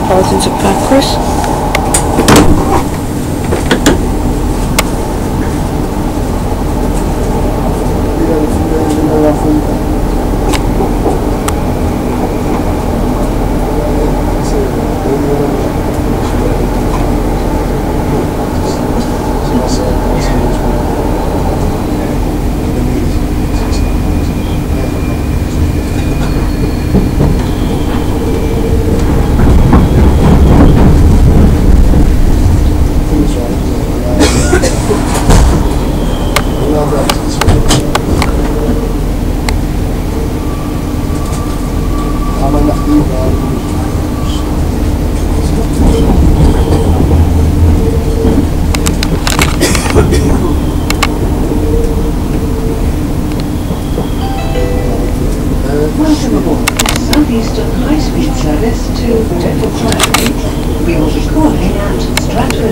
thousands of packers. Eastern High Speed Service to Dover Priory. We will be calling at Stratford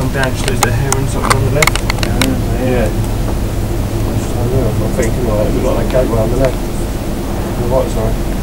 come down, just there's a heron something on the left. Yeah. Know, I'm thinking it looked like a gateway on the left. On the right, sorry.